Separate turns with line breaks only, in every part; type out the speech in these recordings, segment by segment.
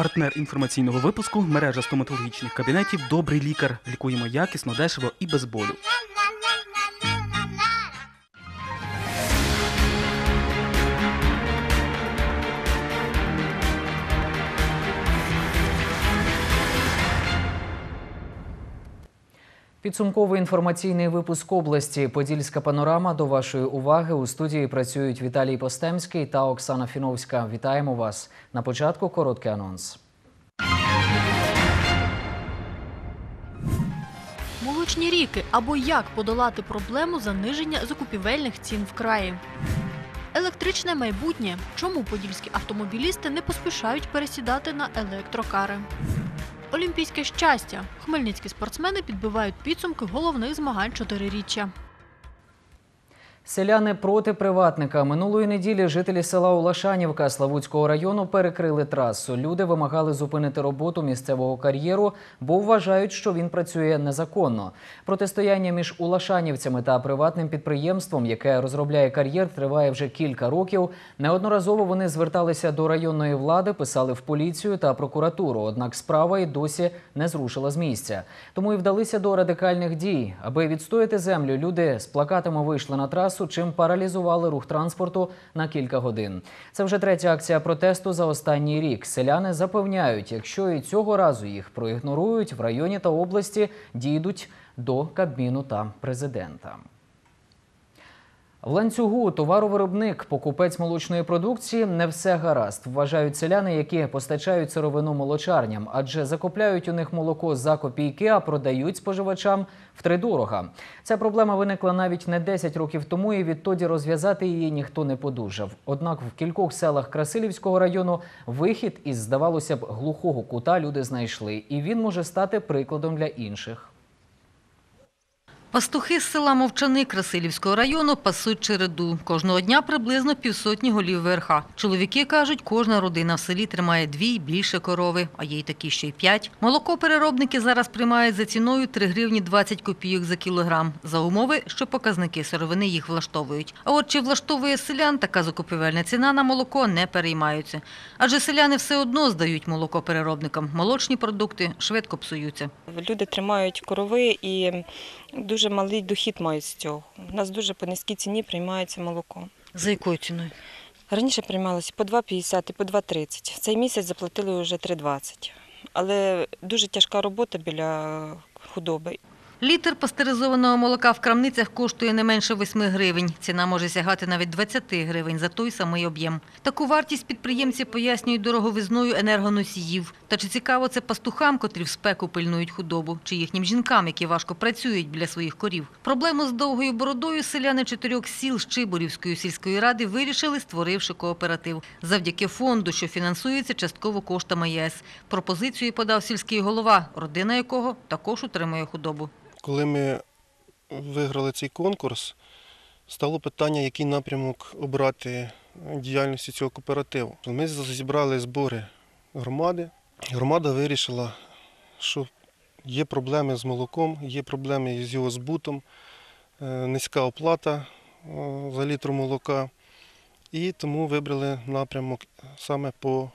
Партнер інформаційного випуску мережа стоматологічних кабінетів Добрий лікар. Лікуємо якісно, дешево і без болю.
Підсумковий інформаційний випуск області Подільська панорама до вашої уваги. У студії працюють Віталій Постемський та Оксана Фіновська. Вітаємо вас. На початку короткий анонс.
Молочні ріки або як подолати проблему заниження закупівельних цін в краї. Електричне майбутнє. Чому подільські автомобілісти не поспішають пересідати на електрокари? Олімпійське щастя. Хмельницькі спортсмени підбивають підсумки головних змагань чотириріччя.
Селяни проти приватника. Минулої неділі жителі села Улашанівка Славутського району перекрили трасу. Люди вимагали зупинити роботу місцевого кар'єру, бо вважають, що він працює незаконно. Протистояння між улашанівцями та приватним підприємством, яке розробляє кар'єр, триває вже кілька років. Неодноразово вони зверталися до районної влади, писали в поліцію та прокуратуру. Однак справа і досі не зрушила з місця. Тому і вдалися до радикальних дій. Аби відстояти землю, люди з плакатами вийшли на трасу, чим паралізували рух транспорту на кілька годин. Це вже третя акція протесту за останній рік. Селяни запевняють, якщо і цього разу їх проігнорують, в районі та області дійдуть до Кабміну та президента. В ланцюгу товаровиробник, покупець молочної продукції не все гаразд. Вважають селяни, які постачають сировину молочарням, адже закупляють у них молоко за копійки, а продають споживачам втридорога. Ця проблема виникла навіть не 10 років тому, і відтоді розв'язати її ніхто не подужав. Однак в кількох селах Красилівського району вихід із, здавалося б, глухого кута люди знайшли, і він може стати прикладом для інших.
Пастухи з села Мовчани Красилівського району пасуть череду. Кожного дня приблизно півсотні голів верха. Чоловіки кажуть, кожна родина в селі тримає дві й більше корови, а є й такі, що й п'ять. Молоко переробники зараз приймають за ціною 3 гривні 20 копійок за кілограм, за умови, що показники сировини їх влаштовують. А от чи влаштовує селян така закупівельна ціна на молоко не переймаються. Адже селяни все одно здають молоко переробникам. Молочні продукти швидко псуються.
Люди тримають корови і дуже малий дохід мають з цього. У нас дуже по низькій ціні приймається молоко.
За якою ціною?
Раніше приймалося по 2,50 і по 2,30. В цей місяць заплатили вже 3,20. Але дуже тяжка робота біля худоби.
Літр пастеризованого молока в крамницях коштує не менше 8 гривень. Ціна може сягати навіть 20 гривень за той самий об'єм. Таку вартість підприємці пояснюють дороговизною енергоносіїв. Та чи цікаво це пастухам, котрі в спеку пильнують худобу, чи їхнім жінкам, які важко працюють біля своїх корів? Проблему з довгою бородою селяни чотирьох сіл Щиборівської сільської ради вирішили, створивши кооператив. Завдяки фонду, що фінансується частково коштами ЄС. Пропозицію подав сільський голова, родина якого також утримує худобу.
Коли ми виграли цей конкурс, стало питання, який напрямок обрати діяльності цього кооперативу. Ми зібрали збори громади. Громада вирішила, що є проблеми з молоком, є проблеми з його збутом, е, низька оплата е, за літр молока. І тому вибрали напрямок саме по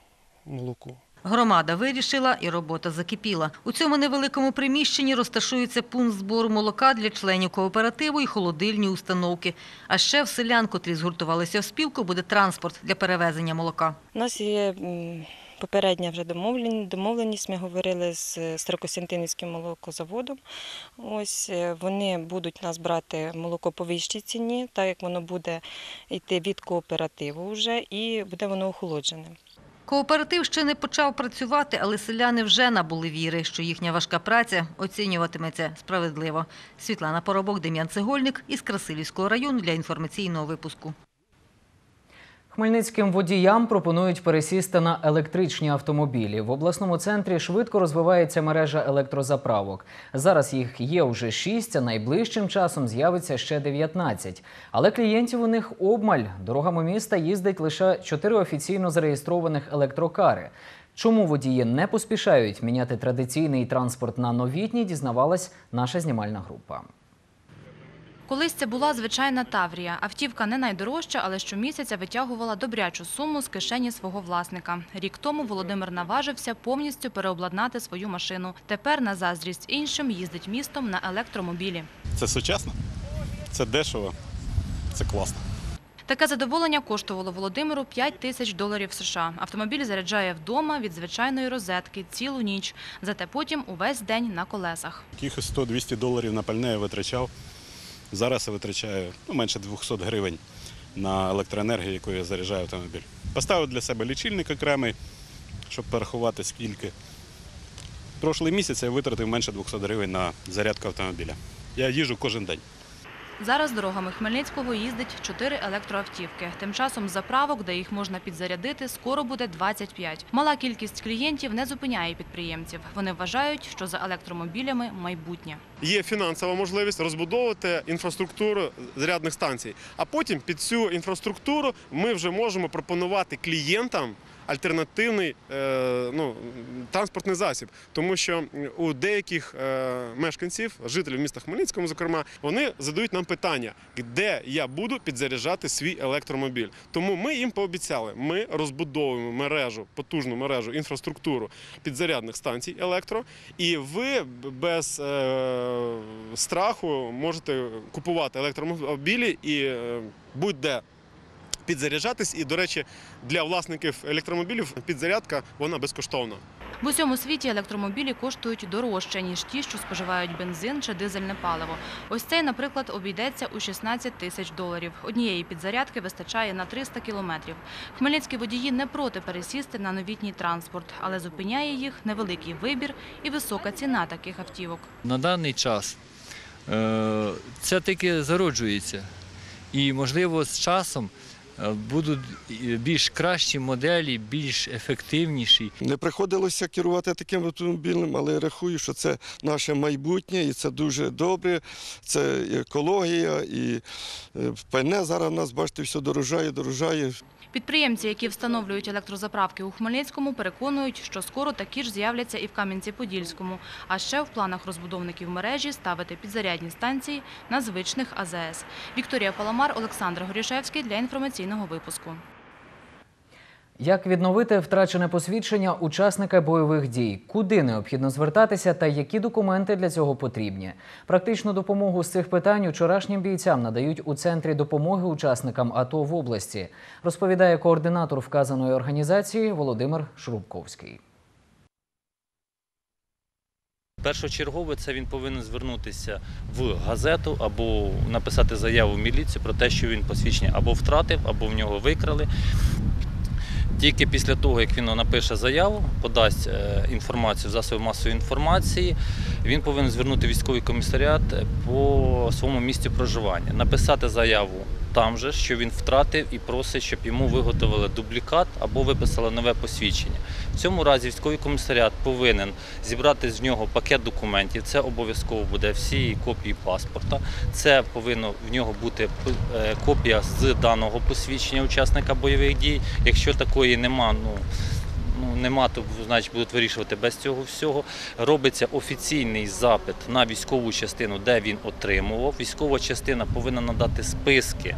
молоку.
Громада вирішила і робота закипіла. У цьому невеликому приміщенні розташується пункт збору молока для членів кооперативу і холодильні установки. А ще в селян, котрі згуртувалися в спілку, буде транспорт для перевезення молока.
У нас є попередня вже домовлен- домовленість. Ми говорили з Старокостянтинівським молокозаводом. Ось е, вони будуть нас брати молоко по вищій ціні, так як воно буде йти від кооперативу вже і буде воно охолоджене.
Кооператив ще не почав працювати, але селяни вже набули віри, що їхня важка праця оцінюватиметься справедливо. Світлана Поробок, Дем'ян Цегольник із Красилівського району для інформаційного випуску.
Хмельницьким водіям пропонують пересісти на електричні автомобілі. В обласному центрі швидко розвивається мережа електрозаправок. Зараз їх є вже шість, а найближчим часом з'явиться ще 19. Але клієнтів у них обмаль. Дорогами міста їздить лише чотири офіційно зареєстрованих електрокари. Чому водії не поспішають міняти традиційний транспорт на новітній, дізнавалась наша знімальна група.
Колись це була звичайна Таврія. Автівка не найдорожча, але щомісяця витягувала добрячу суму з кишені свого власника. Рік тому Володимир наважився повністю переобладнати свою машину. Тепер на заздрість іншим їздить містом на електромобілі.
Це сучасно, це дешево, це класно.
Таке задоволення коштувало Володимиру 5 тисяч доларів США. Автомобіль заряджає вдома від звичайної розетки цілу ніч, зате потім увесь день на колесах.
Якихось 100-200 доларів на пальне я витрачав. Зараз я витрачаю ну, менше 200 гривень на електроенергію, якою я заряджаю автомобіль. Поставив для себе лічильник окремий, щоб порахувати скільки. Прошлий місяць я витратив менше 200 гривень на зарядку автомобіля. Я їжу кожен день.
Зараз дорогами Хмельницького їздить 4 електроавтівки. Тим часом заправок, де їх можна підзарядити, скоро буде 25. Мала кількість клієнтів не зупиняє підприємців. Вони вважають, що за електромобілями майбутнє.
є фінансова можливість розбудовувати інфраструктуру зарядних станцій. А потім під цю інфраструктуру ми вже можемо пропонувати клієнтам. Альтернативний е, ну, транспортний засіб, тому що у деяких е, мешканців, жителів міста Хмельницького, зокрема, вони задають нам питання, де я буду підзаряджати свій електромобіль. Тому ми їм пообіцяли, ми розбудовуємо мережу, потужну мережу, інфраструктуру підзарядних станцій електро, і ви без е, страху можете купувати електромобілі і е, будь-де підзаряджатись. І, до речі, для власників електромобілів підзарядка вона безкоштовна.
В усьому світі електромобілі коштують дорожче, ніж ті, що споживають бензин чи дизельне паливо. Ось цей, наприклад, обійдеться у 16 тисяч доларів. Однієї підзарядки вистачає на 300 кілометрів. Хмельницькі водії не проти пересісти на новітній транспорт, але зупиняє їх невеликий вибір і висока ціна таких автівок.
На даний час е, це тільки зароджується. І, можливо, з часом будуть більш кращі моделі, більш ефективніші.
Не приходилося керувати таким автомобілем, але я рахую, що це наше майбутнє і це дуже добре. Це екологія, і е, пальне зараз у нас, бачите, все дорожає, дорожає.
Підприємці, які встановлюють електрозаправки у Хмельницькому, переконують, що скоро такі ж з'являться і в Кам'янці-Подільському. А ще в планах розбудовників мережі ставити підзарядні станції на звичних АЗС. Вікторія Паламар, Олександр Горішевський для інформаційного випуску.
Як відновити втрачене посвідчення учасника бойових дій? Куди необхідно звертатися та які документи для цього потрібні? Практичну допомогу з цих питань вчорашнім бійцям надають у центрі допомоги учасникам АТО в області, розповідає координатор вказаної організації Володимир Шрубковський.
Першочергово це він повинен звернутися в газету або написати заяву в міліцію про те, що він посвідчення або втратив, або в нього викрали. Тільки після того, як він напише заяву, подасть е, інформацію в засоби масової інформації, він повинен звернути військовий комісаріат по своєму місці проживання, написати заяву там же, що він втратив і просить, щоб йому виготовили дублікат або виписали нове посвідчення. В цьому разі військовий комісаріат повинен зібрати з нього пакет документів. Це обов'язково буде всі копії паспорта. Це повинно в нього бути е, копія з даного посвідчення учасника бойових дій. Якщо такої нема, ну ну нема, то значить будуть вирішувати без цього всього. Робиться офіційний запит на військову частину, де він отримував. Військова частина повинна надати списки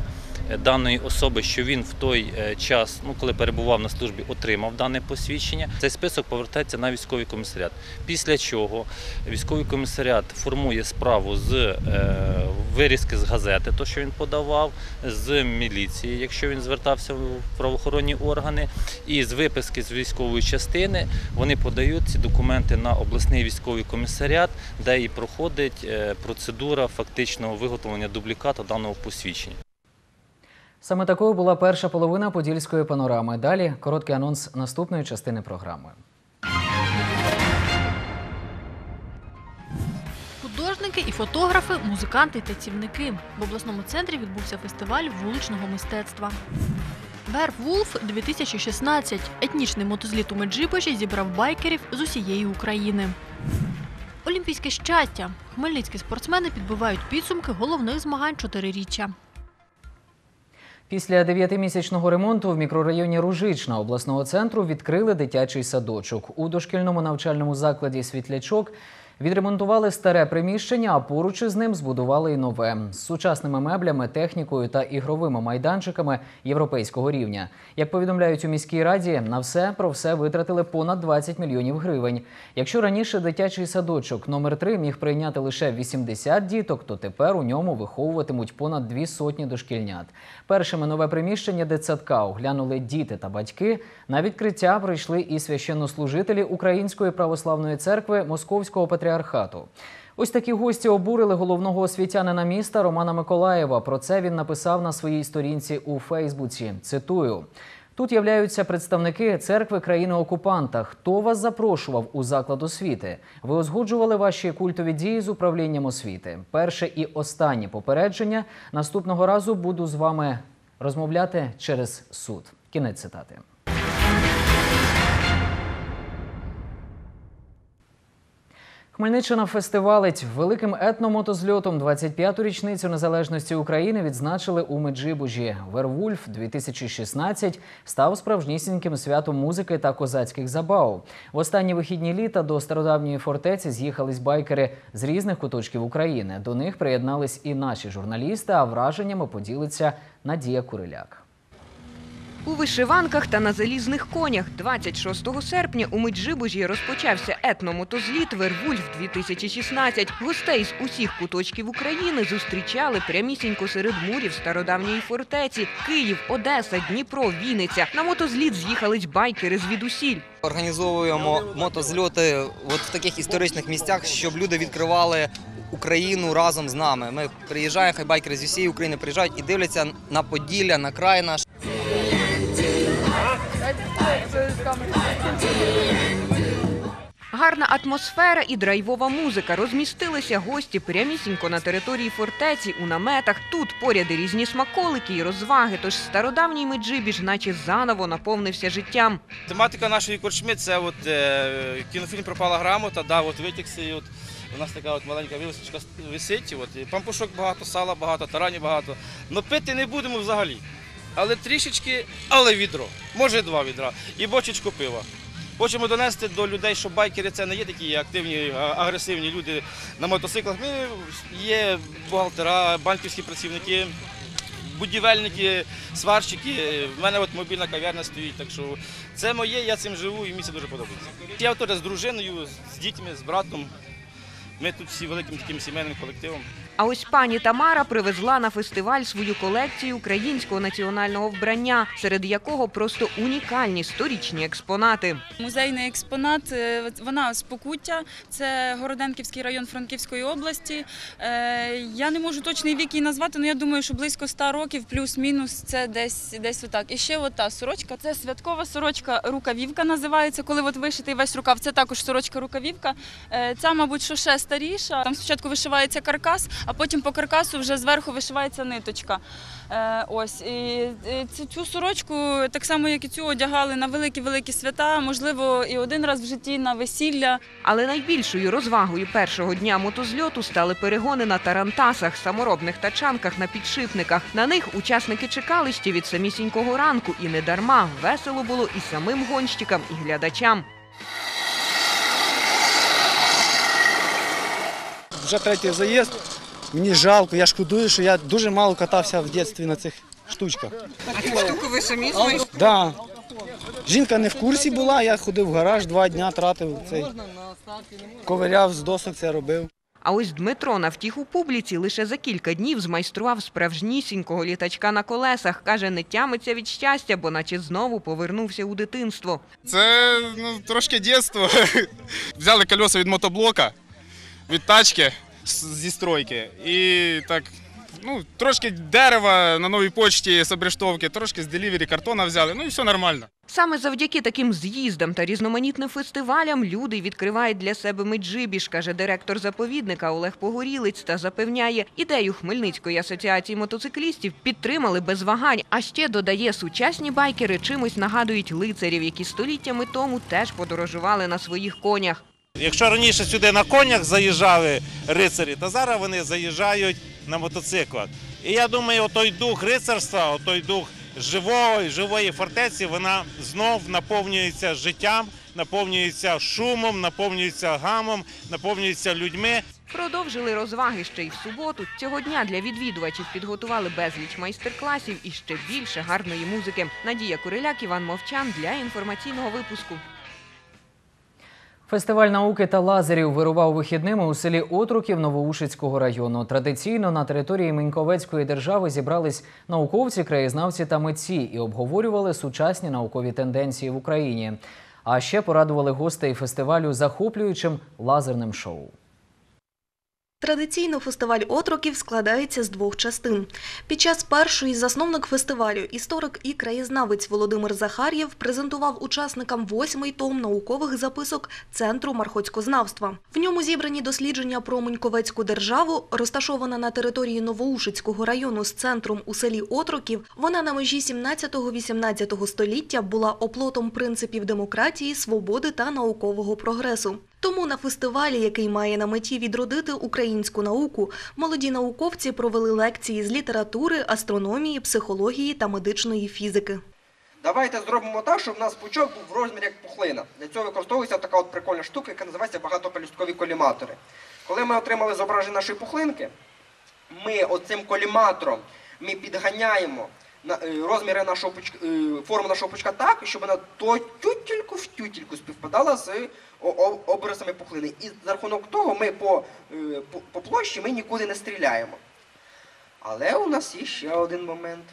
даної особи, що він в той е, час, ну коли перебував на службі, отримав дане посвідчення. Цей список повертається на військовий комісаріат. Після чого військовий комісаріат формує справу з е, вирізки з газети, то що він подавав, з міліції, якщо він звертався в правоохоронні органи, і з виписки з військової частини вони подають ці документи на обласний військовий комісаріат, де і проходить е, процедура фактичного виготовлення дубліката даного посвідчення.
Саме такою була перша половина подільської панорами. Далі короткий анонс наступної частини програми.
Художники і фотографи, музиканти і танцівники. В обласному центрі відбувся фестиваль вуличного мистецтва. Вервулф 2016. Етнічний мотозліт у Меджибожі зібрав байкерів з усієї України. Олімпійське щастя. Хмельницькі спортсмени підбивають підсумки головних змагань чотириріччя.
Після дев'ятимісячного ремонту в мікрорайоні Ружична обласного центру відкрили дитячий садочок. У дошкільному навчальному закладі Світлячок Відремонтували старе приміщення, а поруч із ним збудували і нове з сучасними меблями, технікою та ігровими майданчиками європейського рівня. Як повідомляють у міській раді, на все про все витратили понад 20 мільйонів гривень. Якщо раніше дитячий садочок номер 3 міг прийняти лише 80 діток, то тепер у ньому виховуватимуть понад дві сотні дошкільнят. Першими нове приміщення дитсадка оглянули діти та батьки. На відкриття прийшли і священнослужителі Української православної церкви Московського патріархату. Ось такі гості обурили головного освітянина міста Романа Миколаєва. Про це він написав на своїй сторінці у Фейсбуці. Цитую. Тут являються представники церкви країни-окупанта. Хто вас запрошував у заклад освіти? Ви узгоджували ваші культові дії з управлінням освіти. Перше і останнє попередження. Наступного разу буду з вами розмовляти через суд. Кінець цитати. Хмельниччина фестивалить великим етномотозльотом 25-ту річницю незалежності України відзначили у Меджибужі. Вервульф 2016 став справжнісіньким святом музики та козацьких забав. В останні вихідні літа до стародавньої фортеці з'їхались байкери з різних куточків України. До них приєднались і наші журналісти. А враженнями поділиться Надія Куриляк.
У вишиванках та на залізних конях 26 серпня у Меджибужі розпочався етномотозліт Вервульф 2016. Гостей з усіх куточків України зустрічали прямісінько серед мурів стародавньої фортеці Київ, Одеса, Дніпро, Вінниця. На мотозліт з'їхались байкери звідусіль.
Організовуємо мотозльоти от в таких історичних місцях, щоб люди відкривали Україну разом з нами. Ми приїжджаємо, хай байкери з усієї України приїжджають і дивляться на Поділля, на край наш.
Гарна атмосфера і драйвова музика. Розмістилися гості прямісінько на території фортеці у наметах. Тут поряд і різні смаколики і розваги. Тож стародавній Меджибіж, наче заново наповнився життям.
Тематика нашої корчми це от, е, кінофільм Пропала грамота, да, от витікси. От, у нас така от маленька вивісочка висить. От, і пампушок багато, сала багато, тарані багато. Но пити не будемо взагалі. Але трішечки, але відро. Може два відра. І бочечку пива. Хочемо донести до людей, що байкери це не є такі активні, агресивні люди на мотоциклах. Ми є бухгалтера, банківські працівники, будівельники, сварщики. В мене от мобільна кав'ярня стоїть, так що це моє, я цим живу і мені це дуже подобається. Я теж з дружиною, з дітьми, з братом. Ми тут всі великим таким сімейним колективом.
А ось пані Тамара привезла на фестиваль свою колекцію українського національного вбрання, серед якого просто унікальні сторічні експонати.
Музейний експонат, е, вона з Покуття, це Городенківський район Франківської області. Е, Я не можу точний вік її назвати, але я думаю, що близько 100 років, плюс-мінус, це десь, десь отак. І ще от та сорочка, це святкова сорочка рукавівка називається, коли от вишитий весь рукав, це також сорочка рукавівка. Е, Ця, мабуть, що ще старіша. Там спочатку вишивається каркас, а потім по каркасу вже зверху вишивається ниточка. Е, Ось і цю сорочку, так само як і цю, одягали на великі-великі свята, можливо, і один раз в житті на весілля.
Але найбільшою розвагою першого дня мотозльоту стали перегони на тарантасах, саморобних тачанках на підшипниках. На них учасники чекали ще від самісінького ранку, і не дарма весело було і самим гонщикам, і глядачам.
Вже третій заїзд. Мені жалко, я шкодую, що я дуже мало катався в дитинстві на цих штучках.
А цю штуку ви самі знайшли?
Да. Жінка не в курсі була, я ходив в гараж, два дні тратив цей. Ковиряв з досок це робив.
А ось Дмитро на втіху публіці лише за кілька днів змайстрував справжнісінького літачка на колесах. Каже, не тямиться від щастя, бо наче знову повернувся у дитинство.
Це ну, трошки дитинство. Взяли колеса від мотоблока, від тачки зі стройки. І так, ну, трошки дерева на новій почті з обрештовки, трошки з делівері картона взяли, ну і все нормально.
Саме завдяки таким з'їздам та різноманітним фестивалям люди відкривають для себе Меджибіж, каже директор заповідника Олег Погорілець та запевняє, ідею Хмельницької асоціації мотоциклістів підтримали без вагань. А ще додає, сучасні байкери чимось нагадують лицарів, які століттями тому теж подорожували на своїх конях.
Якщо раніше сюди на конях заїжджали рицарі, то зараз вони заїжджають на мотоциклах. І я думаю, той дух рицарства, той дух живої, живої фортеці, вона знов наповнюється життям, наповнюється шумом, наповнюється гамом, наповнюється людьми.
Продовжили розваги ще й в суботу. Цього дня для відвідувачів підготували безліч майстер-класів і ще більше гарної музики. Надія Куриляк, Іван Мовчан для інформаційного випуску.
Фестиваль науки та лазерів вирував вихідними у селі Отруків Новоушицького району. Традиційно на території Міньковецької держави зібрались науковці, краєзнавці та митці і обговорювали сучасні наукові тенденції в Україні. А ще порадували гостей фестивалю захоплюючим лазерним шоу.
Традиційно фестиваль отроків складається з двох частин. Під час першої засновник фестивалю, історик і краєзнавець Володимир Захар'єв презентував учасникам восьмий том наукових записок Центру мархоцькознавства. В ньому зібрані дослідження про Моньковецьку державу, розташована на території Новоушицького району з центром у селі Отроків. Вона на межі 17-18 століття була оплотом принципів демократії, свободи та наукового прогресу. Тому на фестивалі, який має на меті відродити українську науку, молоді науковці провели лекції з літератури, астрономії, психології та медичної фізики.
Давайте зробимо так, щоб у нас пучок був в розмірі як пухлина. Для цього використовується така от прикольна штука, яка називається багатопелюсткові коліматори. Коли ми отримали зображення нашої пухлинки, ми оцим коліматором ми підганяємо е, розміри нашого е, форму нашого пучка так, щоб вона то тютільку в тютільку співпадала з образами пухлини. І за рахунок того ми по, е, по, по площі ми нікуди не стріляємо. Але у нас є ще один момент.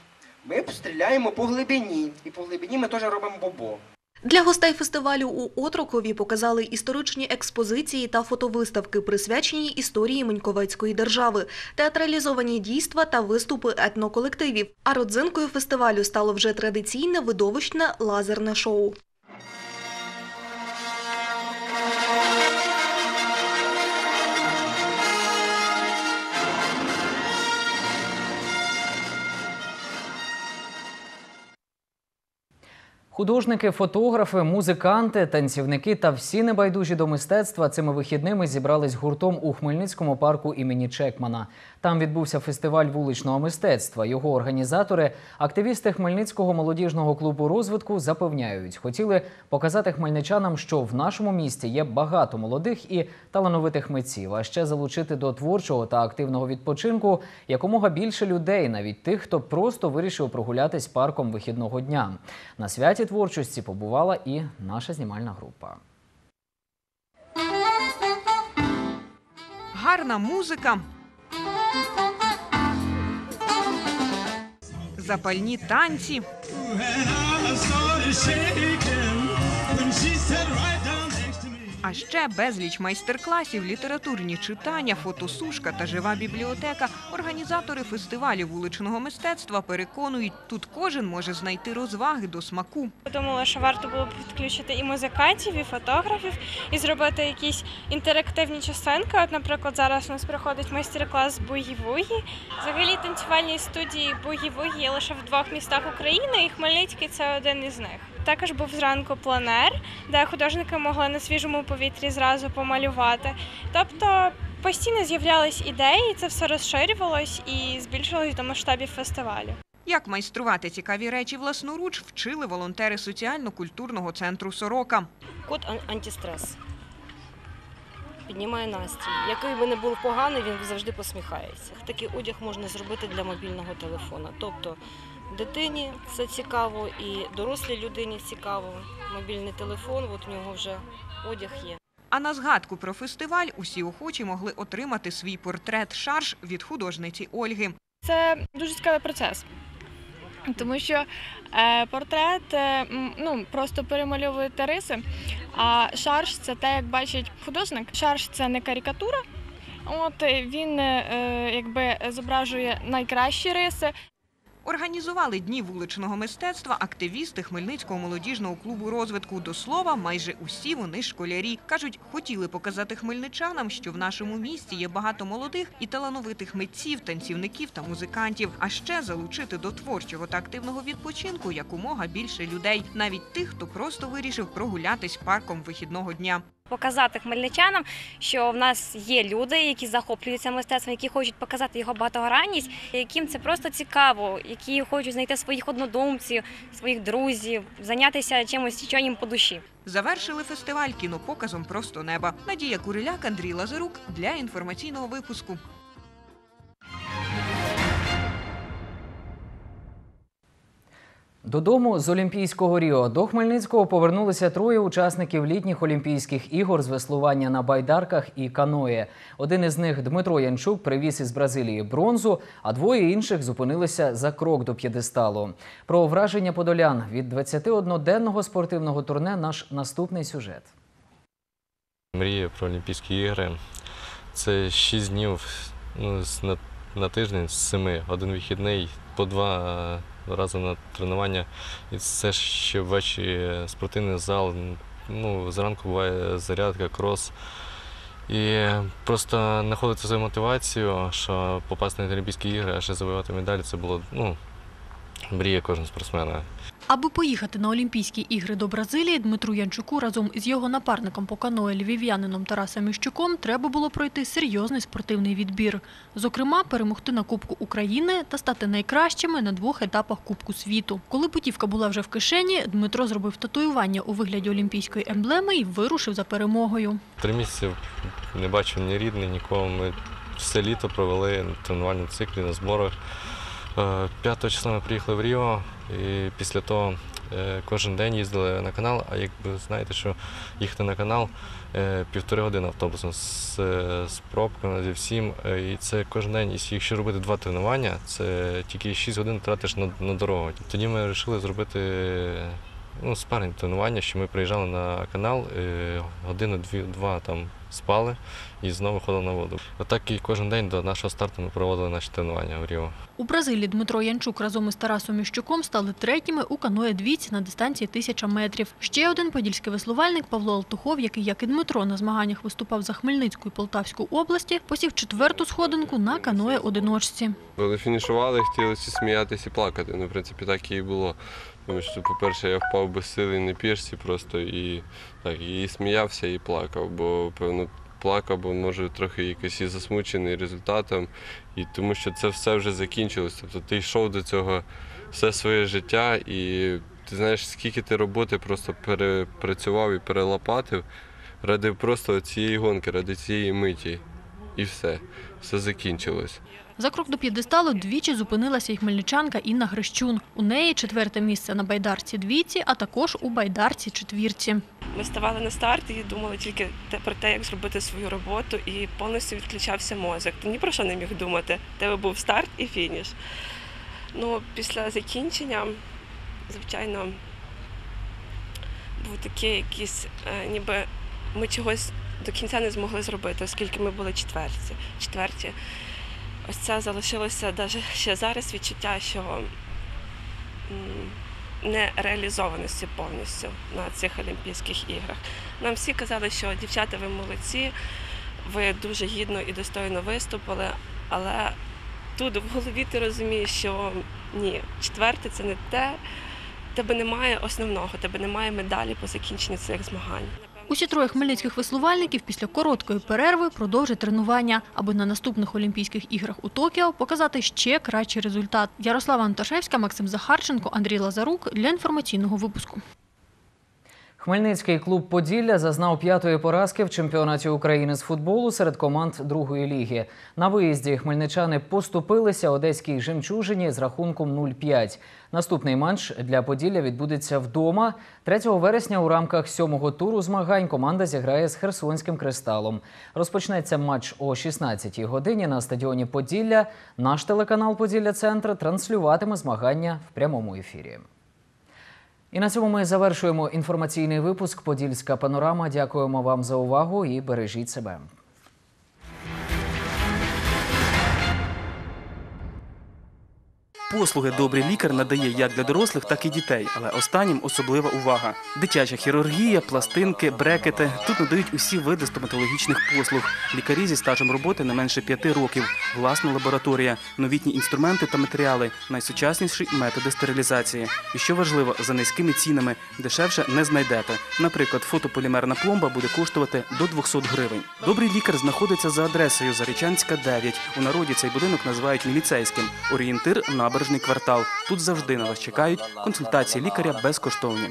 Ми стріляємо по глибині, і по глибині ми теж робимо бобо.
Для гостей фестивалю у Отрокові показали історичні експозиції та фотовиставки, присвячені історії Меньковецької держави, театралізовані дійства та виступи етноколективів. А родзинкою фестивалю стало вже традиційне видовищне лазерне шоу.
Художники, фотографи, музиканти, танцівники та всі небайдужі до мистецтва цими вихідними зібрались гуртом у Хмельницькому парку імені Чекмана. Там відбувся фестиваль вуличного мистецтва. Його організатори, активісти Хмельницького молодіжного клубу розвитку, запевняють, хотіли показати хмельничанам, що в нашому місті є багато молодих і талановитих митців, а ще залучити до творчого та активного відпочинку якомога більше людей, навіть тих, хто просто вирішив прогулятись парком вихідного дня. На святі творчості побувала і наша знімальна група.
Гарна музика. Запальні танці. А ще безліч майстер-класів, літературні читання, фотосушка та жива бібліотека. Організатори фестивалю вуличного мистецтва переконують, тут кожен може знайти розваги до смаку.
Подумала, що варто було підключити і музикантів, і фотографів, і зробити якісь інтерактивні частинки. От, наприклад, зараз у нас проходить майстер-клас бугі-вугі. Взагалі танцювальні студії бугі-вугі є лише в двох містах України, і Хмельницький це один із них. Також був зранку планер, де художники могли на свіжому повітрі зразу помалювати. Тобто постійно з'являлись ідеї, це все розширювалось і збільшилось до масштабів фестивалю.
Як майструвати цікаві речі власноруч, вчили волонтери соціально-культурного центру Сорока.
Код ан- антистрес. Піднімає настрій. Який би не був поганий, він завжди посміхається. Такий одяг можна зробити для мобільного телефона. Тобто дитині це цікаво і дорослій людині цікаво. Мобільний телефон, от у нього вже одяг є.
А на згадку про фестиваль усі охочі могли отримати свій портрет-шарж від художниці Ольги.
Це дуже цікавий процес. Тому що е, портрет е, ну, просто перемальовуєте риси, а шарж це те, як бачить художник. Шарж це не карикатура. От він е, якби зображує найкращі риси.
Організували дні вуличного мистецтва активісти Хмельницького молодіжного клубу розвитку. До слова, майже усі вони школярі. Кажуть, хотіли показати хмельничанам, що в нашому місті є багато молодих і талановитих митців, танцівників та музикантів. А ще залучити до творчого та активного відпочинку якомога більше людей, навіть тих, хто просто вирішив прогулятись парком вихідного дня.
Показати хмельничанам, що в нас є люди, які захоплюються мистецтвом, які хочуть показати його багатогранність, яким це просто цікаво, які хочуть знайти своїх однодумців, своїх друзів, зайнятися чимось, що їм по душі.
Завершили фестиваль кінопоказом Просто неба. Надія Куриляк, Андрій Лазарук для інформаційного випуску.
Додому з Олімпійського Ріо до Хмельницького повернулися троє учасників літніх Олімпійських ігор з веслування на байдарках і каное. Один із них Дмитро Янчук привіз із Бразилії бронзу, а двоє інших зупинилися за крок до п'єдесталу. Про враження подолян від 21-денного спортивного турне наш наступний сюжет.
Мрія про Олімпійські ігри. Це 6 днів ну, на, тиждень з 7. Один вихідний, по два рази на тренування. І це ще ввечері спортивний зал. Ну, зранку буває зарядка, крос. І просто знаходити свою мотивацію, що попасти на Олімпійські ігри, а ще завоювати медалі, це було ну, мрія кожного спортсмена.
Аби поїхати на Олімпійські ігри до Бразилії, Дмитру Янчуку разом із його напарником по каное львів'янином Тарасом Міщуком треба було пройти серйозний спортивний відбір. Зокрема, перемогти на Кубку України та стати найкращими на двох етапах Кубку світу. Коли путівка була вже в кишені, Дмитро зробив татуювання у вигляді олімпійської емблеми і вирушив за перемогою.
Три місяці не бачив ні рідних, нікого. Ми все літо провели на тренувальному циклі, на зборах. Е, 5 числа ми приїхали в Ріо і після того е, кожен день їздили на канал, а якби знаєте, що їхати на канал е, півтори години автобусом з, е, з пробками зі всім. Е, І це кожен день, якщо робити два тренування, це тільки 6 годин тратиш на, на дорогу. Тоді ми вирішили зробити ну, спаринг тренування, що ми приїжджали на канал, е, годину-дві-два там спали і знову ходили на воду. Отак і кожен день до нашого старту ми проводили наші тренування в Ріо.
У Бразилії Дмитро Янчук разом із Тарасом Міщуком стали третіми у каное двійці на дистанції тисяча метрів. Ще один подільський веслувальник Павло Алтухов, який, як і Дмитро, на змаганнях виступав за Хмельницьку і Полтавську області, посів четверту сходинку на каное одиночці.
Коли фінішували, хотілося сміятися і плакати. Ну, в принципі, так і було. Тому що, по-перше, я впав без сили на пішці просто і так, і сміявся, і плакав, бо певно плакав, бо може трохи якийсь і засмучений результатом, і тому що це все вже закінчилось. Тобто ти йшов до цього все своє життя, і ти знаєш, скільки ти роботи просто перепрацював і перелопатив ради просто цієї гонки, ради цієї миті. І все, все закінчилось.
За крок до п'єдесталу двічі зупинилася й хмельничанка Інна Грищун. У неї четверте місце на байдарці двійці, а також у байдарці четвірці.
Ми ставали на старт і думали тільки про те, як зробити свою роботу, і повністю відключався мозок. Ні про що не міг думати. Тебе був старт і фініш. Ну, після закінчення, звичайно, був такий якийсь, е, ніби ми чогось до кінця не змогли зробити, оскільки ми були четверті. четверті. Ось це залишилося навіть ще зараз відчуття, що м, нереалізованості повністю на цих Олімпійських іграх. Нам всі казали, що дівчата, ви молодці, ви дуже гідно і достойно виступили, але тут в голові ти розумієш, що ні, четверте це не те, тебе немає основного, тебе немає медалі по закінченню цих змагань.
Усі троє хмельницьких веслувальників після короткої перерви продовжать тренування, аби на наступних Олімпійських іграх у Токіо показати ще кращий результат. Ярослава Антошевська, Максим Захарченко, Андрій Лазарук для інформаційного випуску.
Хмельницький клуб Поділля зазнав п'ятої поразки в чемпіонаті України з футболу серед команд другої ліги. На виїзді хмельничани поступилися одеській жемчужині з рахунком 0-5. Наступний матч для Поділля відбудеться вдома. 3 вересня у рамках сьомого туру змагань команда зіграє з Херсонським кристалом. Розпочнеться матч о 16-й годині на стадіоні Поділля. Наш телеканал Поділля Центр транслюватиме змагання в прямому ефірі. І на цьому ми завершуємо інформаційний випуск Подільська панорама. Дякуємо вам за увагу і бережіть себе.
Послуги добрий лікар надає як для дорослих, так і дітей, але останнім особлива увага. Дитяча хірургія, пластинки, брекети. Тут надають усі види стоматологічних послуг. Лікарі зі стажем роботи не менше п'яти років, власна лабораторія, новітні інструменти та матеріали, найсучасніші методи стерилізації. І що важливо, за низькими цінами дешевше не знайдете. Наприклад, фотополімерна пломба буде коштувати до 200 гривень. Добрий лікар знаходиться за адресою Зарічанська, 9. У народі цей будинок називають міліцейським. Орієнтир набережний квартал. Тут завжди на вас чекають консультації лікаря безкоштовні.